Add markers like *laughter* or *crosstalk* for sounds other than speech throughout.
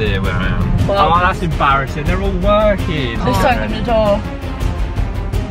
idea where I am. Well- oh, that's embarrassing. They're all working. Something on the door.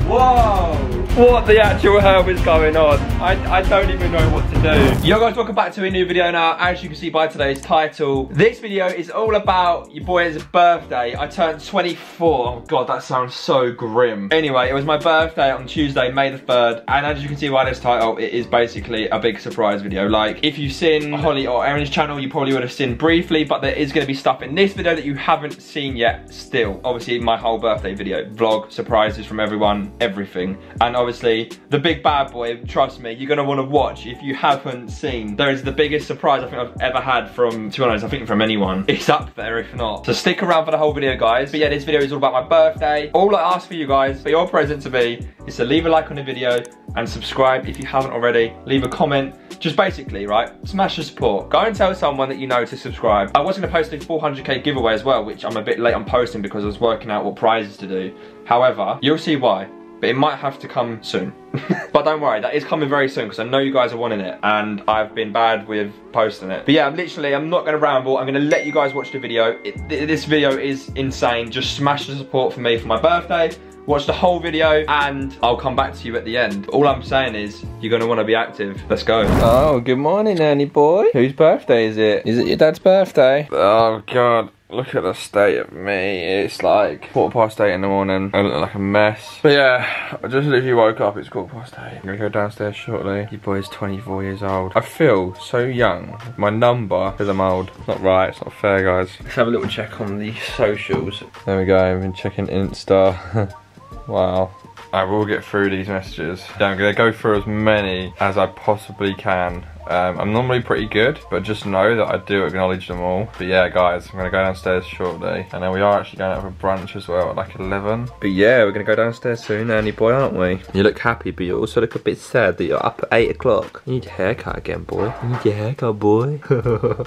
Whoa! What the actual hell is going on? I, I don't even know what to do. Yo guys, welcome back to a new video now. As you can see by today's title, this video is all about your boy's birthday. I turned 24. Oh god, that sounds so grim. Anyway, it was my birthday on Tuesday, May the 3rd. And as you can see by this title, it is basically a big surprise video. Like, if you've seen Holly or Erin's channel, you probably would have seen briefly, but there is going to be stuff in this video that you haven't seen yet still. Obviously, my whole birthday video, vlog, surprises from everyone, everything. And obviously, the big bad boy, trust me, you're gonna wanna watch if you haven't seen. There is the biggest surprise I think I've ever had from, to be honest, I think from anyone. It's up there if not. So stick around for the whole video, guys. But yeah, this video is all about my birthday. All I ask for you guys, for your present to me, is to leave a like on the video and subscribe if you haven't already. Leave a comment. Just basically, right, smash the support. Go and tell someone that you know to subscribe. I was gonna post a 400k giveaway as well, which I'm a bit late on posting because I was working out what prizes to do. However, you'll see why but it might have to come soon. *laughs* but don't worry, that is coming very soon because I know you guys are wanting it and I've been bad with posting it. But yeah, I'm literally, I'm not gonna ramble. I'm gonna let you guys watch the video. It, this video is insane. Just smash the support for me for my birthday. Watch the whole video and I'll come back to you at the end. All I'm saying is you're gonna wanna be active. Let's go. Oh, good morning, Nanny boy. Whose birthday is it? Is it your dad's birthday? Oh God. Look at the state of me. It's like quarter past eight in the morning. I look like a mess. But yeah, I just literally woke up. It's quarter past eight. I'm gonna go downstairs shortly. Your boy's 24 years old. I feel so young. My number because I'm old. It's Not right. It's not fair, guys. Let's have a little check on the socials. There we go. I've been checking Insta. *laughs* wow. I will get through these messages. Yeah, I'm gonna go through as many as I possibly can. Um, I'm normally pretty good, but just know that I do acknowledge them all. But yeah, guys, I'm gonna go downstairs shortly. And then we are actually going out for brunch as well at like 11. But yeah, we're gonna go downstairs soon, Annie boy, aren't we? You look happy, but you also look a bit sad that you're up at 8 o'clock. You need your haircut again, boy. You need your haircut, boy. *laughs*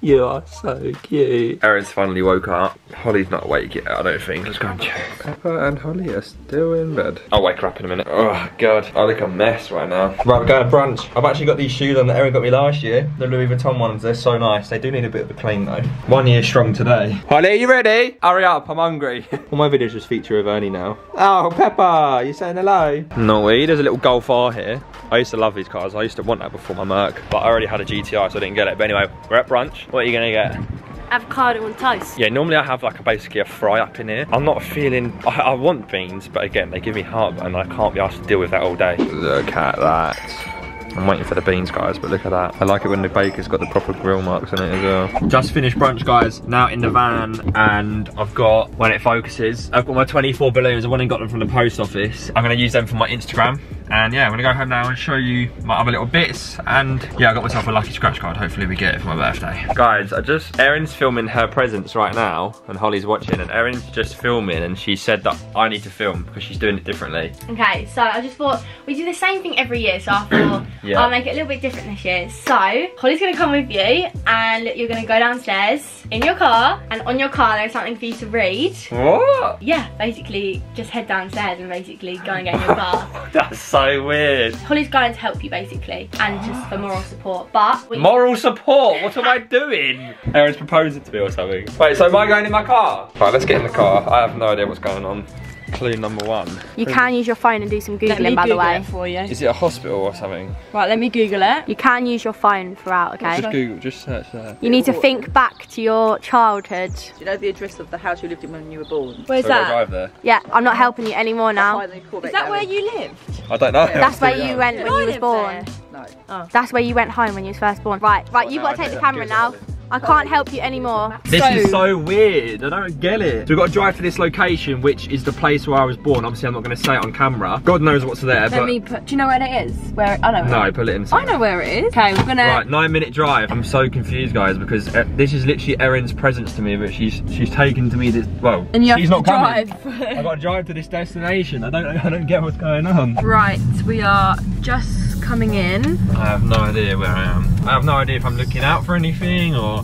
you are so cute. Erin's finally woke up. Holly's not awake yet, I don't think. Let's go and check. Peppa and Holly are still in bed. I'll wake her up in a minute. Oh, God. I look a mess right now. Right, we're going to brunch. I've actually got these shoes on that Erin got me last year. The Louis Vuitton ones. They're so nice. They do need a bit of a clean, though. One year strong today. Holly, are you ready? Hurry up. I'm hungry. *laughs* All my videos just feature of Ernie now. Oh, Peppa. You saying hello? No, way, There's a little Golf R here. I used to love these cars. I used to want that before my Merc. But I already had a GTI, so I didn't get it. But anyway, we're at brunch. What are you going to get? avocado and toast. Yeah, normally I have like a basically a fry up in here. I'm not feeling, I, I want beans, but again, they give me heartburn and I can't be asked to deal with that all day. Look at that. I'm waiting for the beans, guys, but look at that. I like it when the baker's got the proper grill marks on it as well. Just finished brunch, guys. Now in the van, and I've got, when it focuses, I've got my 24 balloons. I went and got them from the post office. I'm gonna use them for my Instagram. And yeah, I'm gonna go home now and show you my other little bits. And yeah, I got myself a lucky scratch card. Hopefully we get it for my birthday. Guys, I just, Erin's filming her presents right now, and Holly's watching, and Erin's just filming, and she said that I need to film because she's doing it differently. Okay, so I just thought we do the same thing every year, so I thought Yeah. I'll make it a little bit different this year. So Holly's gonna come with you, and you're gonna go downstairs in your car, and on your car there's something for you to read. What? Yeah, basically just head downstairs and basically go and get in your car. *laughs* That's so weird. Holly's going to help you basically, and just for moral support. But we, Moral support? What am I doing? Erin's proposing to me or something. Wait, so am I going in my car? Right, let's get in the car. I have no idea what's going on. Clue number one. you can use your phone and do some Let me googling, by the way. it for you. Is it a hospital or something? Right, let me Google it. You can use your phone throughout, okay? Just Google, just search that. You need to think back to your childhood. Do you know the address of the house you lived in when you were born? Where's So that? drive there? Yeah, I'm not helping you anymore now. Behind the Corvette Is that where you lived? I don't know. That's where you went when you was born. there? No. Oh. That's where you went home when you was first born. Right, right, you've no, got to take the camera get now. I can't help you anymore. This So- is so weird. I don't get it. So we've got to drive to this location, which is the place where I was born. Obviously, I'm not going to say it on camera. God knows what's there, Let but me put. Do you know where it is? Where I know. no, put it in. I know where it is. Okay, we're gonna. Right, nine minute drive. I'm so confused, guys, because uh, this is literally Erin's presence to me, but she's she's taken to me this. Well, And you she's to not coming. drive. I got to drive to this destination. I don't I don't get what's going on. right, we are just coming in. I have no idea where I am. I have no idea if I'm looking out for anything or.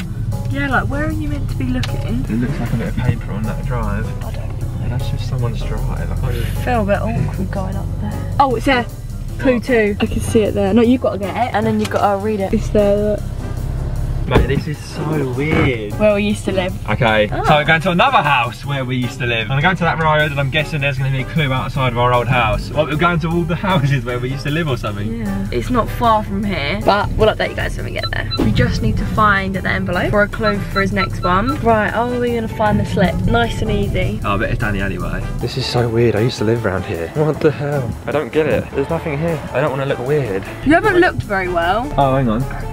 Yeah, like where are you meant to be looking? It looks like a bit of paper on that drive. I don't know. That's just someone's drive. I can't. Feel a bit awkward going up there. Oh, it's there. Clue two. I can see it there. No, you've got to get it, and then you've got to read it. It's there. Look. Mate, this is so weird. Where we used to live. Okay, ah. so we're going to another house where we used to live. And I'm going to that road and I'm guessing there's going to be a clue outside of our old house. Well, we're going to all the houses where we used to live or something. Yeah. It's not far from here, but we'll update you guys when we get there. We just need to find the envelope for a clue for his next one. Right, how are we gonna find the slip? Nice and easy. Oh, I bet it's down the alleyway. This is so weird. I used to live around here. What the hell? I don't get it. There's nothing here. I don't want to look weird. You haven't looked very well. Oh, hang on.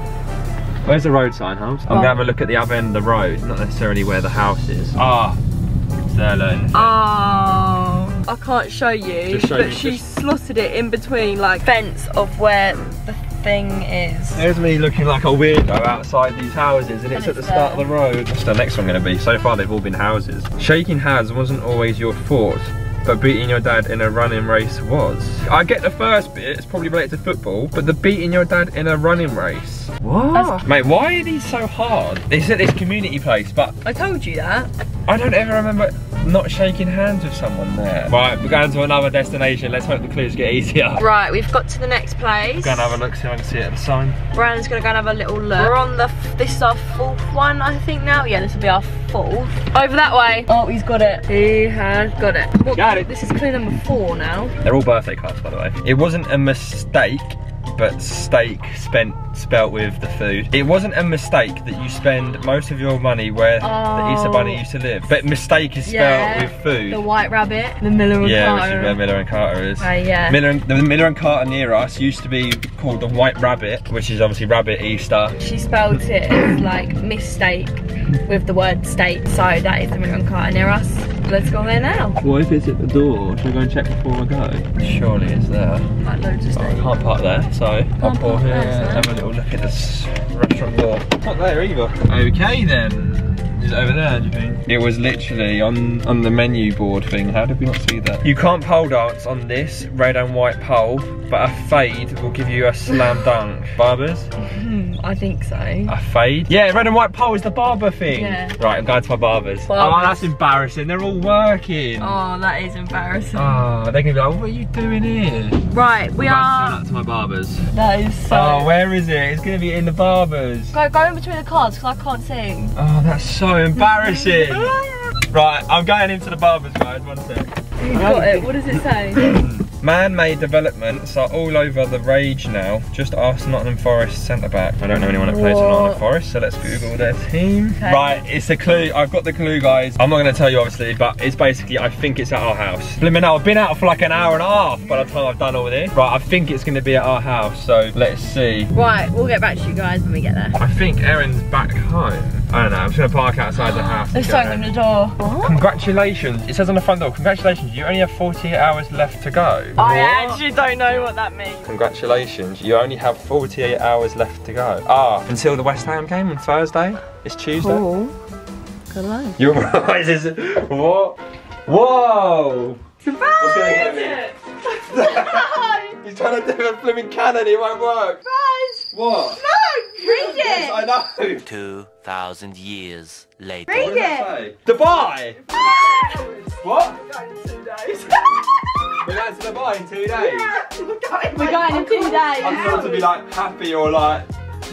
Where's the road sign, Holmes? I'm Oh. gonna have a look at the other end of the road, not necessarily where the house is. Ah, it's there, look. Oh, I can't show you, show but me, she just- slotted it in between like fence of where the thing is. There's me looking like a weirdo outside these houses and it's And at the it's start of the road. What's the next one going to be? So far they've all been houses. Shaking hands wasn't always your fault, but beating your dad in a running race was. I get the first bit, it's probably related to football, but the beating your dad in a running race. What? That's- Mate, why are these so hard? It's at this community place, but I told you that. I don't ever remember not shaking hands with someone there. Right, we're going to another destination. Let's hope the clues get easier. Right, we've got to the next place. Go and have a look, see if I can see it at the sign. Brandon's gonna go and have a little look. We're on the, f- this is our fourth one, I think now. Yeah, this will be our fourth. Over that way. Oh, he's got it. He has got it. What- Got it. This is clue number four now. They're all birthday cards, by the way. It wasn't a mistake, but steak spent spelt with the food. It wasn't a mistake that you spend most of your money where the Easter Oh. Bunny used to live. But mistake is spelled Yeah, with food. The white rabbit, the Miller and yeah, which Carter. is where Miller and Carter is. Uh, yeah. Miller and, the Miller and Carter near us used to be called the White Rabbit, which is obviously Rabbit Easter. She spelled it as like mistake with the word state. so that is the Miller and Carter near us. Let's go there now. What if it's at the door? Should we go and check before I go? Surely it's there. Like loads of Oh, I can't park there, so I'll Can't pull park here there, so- have a little look at this restaurant door. Not there either. Okay then. Is it over there, do you think? It was literally on, on the menu board thing. How did we not see that? You can't pole dance on this red and white pole, but a fade will give you a slam dunk. Barbers? Hmm, I think so. A fade? Yeah, red and white pole is the barber thing. Yeah. Right, I'm going to my barbers. Oh, that's embarrassing. They're all working. Oh, that is embarrassing. Oh, they're gonna be like, what are you doing here? right, we I'm are. going to my barbers. That is so. Oh, where is it? It's gonna be in the barbers. Go, go in between the cards because I can't see. Oh, that's so embarrassing. *laughs* right, I'm going into the barbers, guys. One sec. You've got it. What does it say? *clears throat* Man-made developments are all over the rage now. Just ask Nottingham Forest centre back. I don't know anyone that plays for? Nottingham Forest, so let's Google their team. Okay. Right, it's the clue. I've got the clue, guys. I'm not going to tell you, obviously, but it's basically, I think it's at our house. Blimmin' I've been out for like an hour and a half by the time I've done all this. Right, I think it's going to be at our house, so let's see. right, we'll get back to you guys when we get there. I think Erin's back home. I don't know, I'm just going to park outside the house. and There's go on the door. What? Congratulations. It says on the front door, congratulations, you only have 48 hours left to go. I actually don't know what that means. Congratulations, you only have 48 hours left to go. Ah, until the West Ham game on Thursday. It's Tuesday. Cool. Good luck. *laughs* Your eyes is what? Whoa! Surprise! What's going *laughs* on? He's trying to do a flipping cannon, it won't work. Surprise! What? No! Read Yes, I know. 2,000 years later. Read What does it! that say? Dubai! *laughs* What? *laughs* We're going to Dubai in two days. We're going in two days. I'm days. supposed to be like happy or like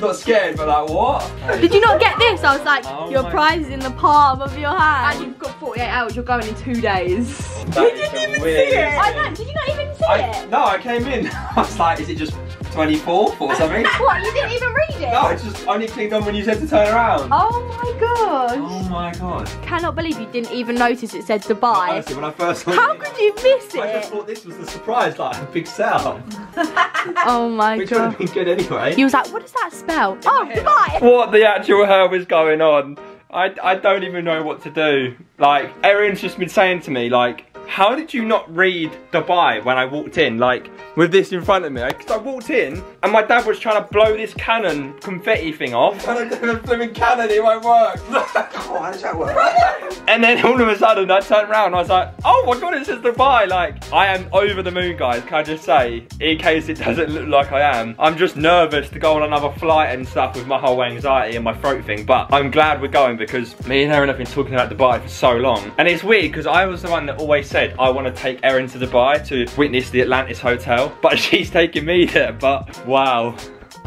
not scared, but like what? Did you not get this? I was like, Oh your prize is in the palm of your hand. And you've got 48 hours, you're going in two days. That is the weirdest I thing. know, did you not even see I, it? no, I came in. *laughs* I was like, is it just 24th or *laughs* something? What, you didn't even read it? no, I just only clicked on when you said to turn around. Oh my god. Oh my god. Cannot believe you didn't even notice it said Dubai. Honestly, when I first saw How it, could you miss it? I just thought this was the surprise, like a big sell, *laughs* Oh my which would have god. been good anyway. He was like, what does that spell? Oh, Dubai. What the actual hell is going on? I, I don't even know what to do. Like, Erin's just been saying to me, like, how did you not read Dubai when I walked in? Like, with this in front of me. Because I walked in and my dad was trying to blow this cannon confetti thing off. And I did a flipping cannon, it won't work. *laughs* Oh, how does that work? and then all of a sudden I turned around and I was like, oh my god, it says Dubai. Like, I am over the moon, guys, can I just say, in case it doesn't look like I am. I'm just nervous to go on another flight and stuff with my whole anxiety and my throat thing. But I'm glad we're going because me and Erin have been talking about Dubai for so long. And it's weird because I was the one that always said I want to take Erin to Dubai to witness the Atlantis Hotel. *laughs* But she's taking me there. But wow.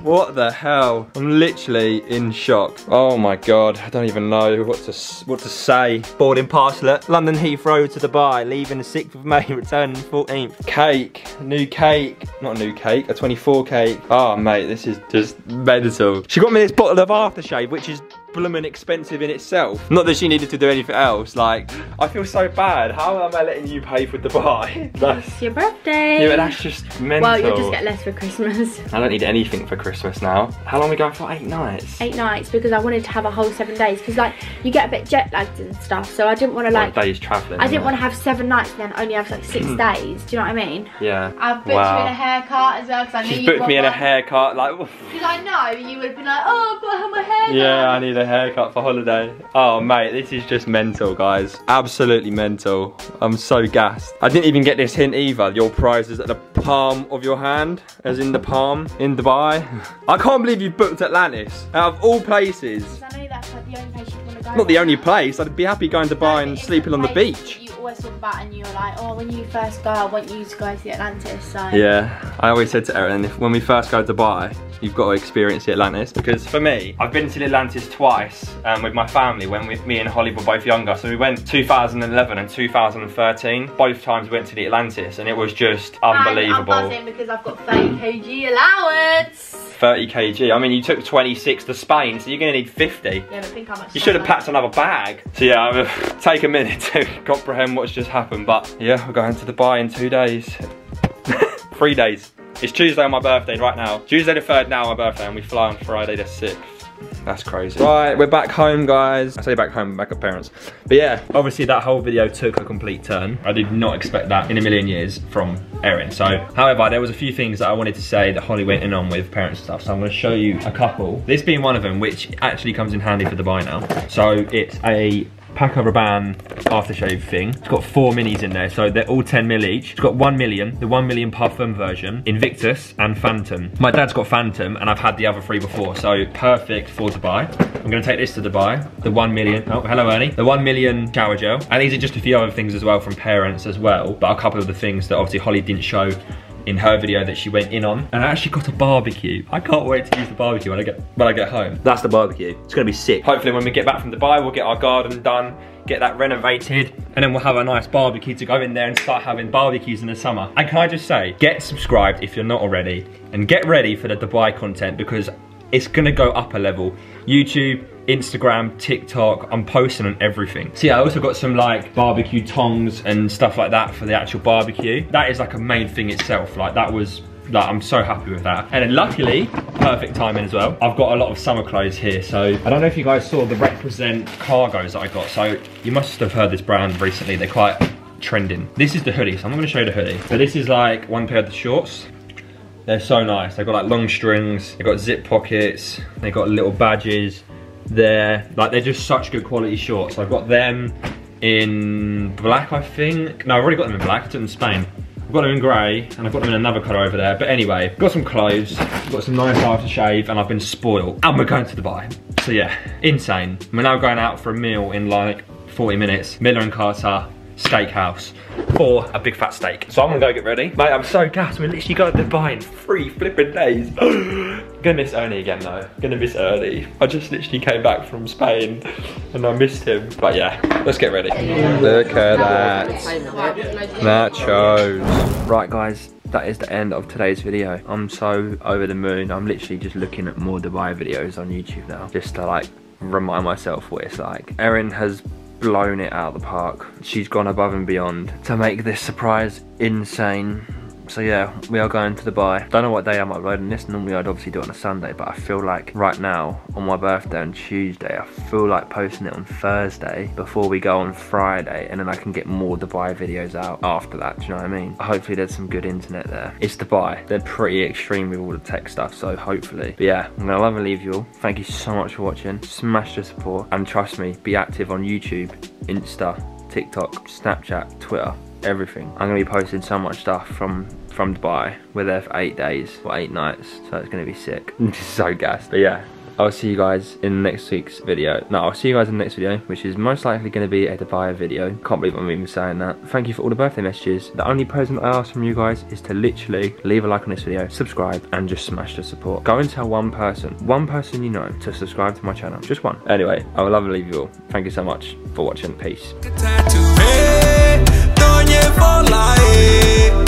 What the hell? I'm literally in shock. Oh my god, I don't even know what to what to say. Boarding parcel London Heathrow to Dubai, leaving the 6th of May, *laughs* returning the 14th. Cake, new cake, not a new cake, a 24 cake. Oh mate, this is just mental. She got me this bottle of aftershave, which is blooming expensive in itself. Not that she needed to do anything else. Like, I feel so bad. How am I letting you pay for Dubai? *laughs* That's, It's your birthday. yeah, but that's just mental. well, you'll just get less for Christmas. *laughs* I don't need anything for Christmas now. How long are we going for? Eight nights. Eight nights because I wanted to have a whole seven days because like you get a bit jet lagged and stuff. So I didn't want to Like like. days travelling. I didn't want to have seven nights and then only have like six hmm. days. Do you know what I mean? Yeah. I've booked Wow. you in a haircut as well because I knew She's you booked me in a haircut. Like. Because I know you would have been like, oh, I've got to have my hair done. yeah, I need a haircut for holiday. Oh, mate, this is just mental, guys. Absolutely mental. I'm so gassed. I didn't even get this hint either. Your prize is at the palm of your hand, as in the palm in Dubai. *laughs* I can't believe you booked Atlantis. Out of all places. I know that's like the only place you want to go. Not the only place. I'd be happy going to Dubai and sleeping on the beach. Always talk about and you're like, oh, when you first go, I want you to go to the Atlantis. So Yeah, I always said to Erin, if when we first go to Dubai, you've got to experience the Atlantis. Because for me, I've been to the Atlantis twice um, with my family when we, me and Holly were both younger. So we went 2011 and 2013. Both times we went to the Atlantis and it was just And I'm unbelievable. buzzing because I've got 30 kg allowance. 30 kg. I mean, you took 26 to Spain, so you're going to need 50. Yeah, but think how much. You should have packed another bag. So yeah, *laughs* take a minute to *laughs* comprehend what's just happened. But yeah, we're going to Dubai in two days. *laughs* Three days. It's Tuesday on my birthday right now. Tuesday the 3rd now on my birthday and we fly on Friday the 6th. That's crazy. Right, we're back home, guys. I say back home, back at parents. But yeah, obviously that whole video took a complete turn. I did not expect that in a million years from Erin. So, however, there was a few things that I wanted to say that Holly went in on with parents stuff. So I'm gonna show you a couple. This being one of them, which actually comes in handy for Dubai now. So it's a Paco Rabanne aftershave thing. It's got four minis in there, so they're all 10 mil each. It's got 1 million, the 1 million parfum version, Invictus and Phantom. My dad's got Phantom and I've had the other three before, so perfect for Dubai. I'm gonna take this to Dubai. The 1 million, oh, hello Ernie. The 1 million shower gel. And these are just a few other things as well from parents as well, but a couple of the things that obviously Holly didn't show in her video that she went in on. And I actually got a barbecue. I can't wait to use the barbecue when I get when I get home. That's the barbecue. It's gonna be sick. Hopefully when we get back from Dubai, we'll get our garden done, get that renovated, and then we'll have a nice barbecue to go in there and start having barbecues in the summer. And can I just say, get subscribed if you're not already, and get ready for the Dubai content because it's gonna go up a level. YouTube, Instagram, TikTok, I'm posting on everything. Yeah, I also got some like barbecue tongs and stuff like that for the actual barbecue. That is like a main thing itself. Like that was, like I'm so happy with that. And then luckily, perfect timing as well. I've got a lot of summer clothes here. So I don't know if you guys saw the Represent cargos that I got. So you must have heard this brand recently. They're quite trending. This is the hoodie, so I'm not gonna show you the hoodie. So this is like one pair of the shorts. They're so nice. They've got like long strings, they've got zip pockets, they've got little badges there. Like they're just such good quality shorts. I've got them in black, I think. No, I've already got them in black, I took them in Spain. I've got them in grey, and I've got them in another colour over there. But anyway, got some clothes, got some nice aftershave, and I've been spoiled. And we're going to Dubai. So yeah, insane. We're now going out for a meal in like 40 minutes. Miller and Carter, steakhouse for a big fat steak. So I'm gonna go get ready. Mate, I'm so gassed. We're literally going to Dubai in three flipping days. *gasps* gonna miss Ernie again though. Gonna miss Ernie. I just literally came back from Spain and I missed him. But yeah, let's get ready. Look at that. Nachos. Right guys, that is the end of today's video. I'm so over the moon. I'm literally just looking at more Dubai videos on YouTube now. Just to like remind myself what it's like. Erin has blown it out of the park. She's gone above and beyond to make this surprise insane. So yeah, we are going to Dubai. Don't know what day I'm uploading this. Normally I'd obviously do it on a Sunday, but I feel like right now, on my birthday on Tuesday, I feel like posting it on Thursday before we go on Friday, and then I can get more Dubai videos out after that, do you know what I mean? Hopefully there's some good internet there. It's Dubai. They're pretty extreme with all the tech stuff, so hopefully. But yeah, I'm gonna love and leave you all. Thank you so much for watching. Smash the support, and trust me, be active on YouTube, Insta, TikTok, Snapchat, Twitter, everything. I'm gonna be posting so much stuff from from Dubai. We're there for eight days or eight nights, so it's gonna be sick. *laughs* I'm just so gassed. But yeah, I'll see you guys in next week's video. No, I'll see you guys in the next video, which is most likely going to be a Dubai video. Can't believe I'm even saying that. Thank you for all the birthday messages. The only present I ask from you guys is to literally leave a like on this video, subscribe, and just smash the support. Go and tell one person, one person you know, to subscribe to my channel. Just one. Anyway, I would love to leave you all. Thank you so much for watching. Peace for life.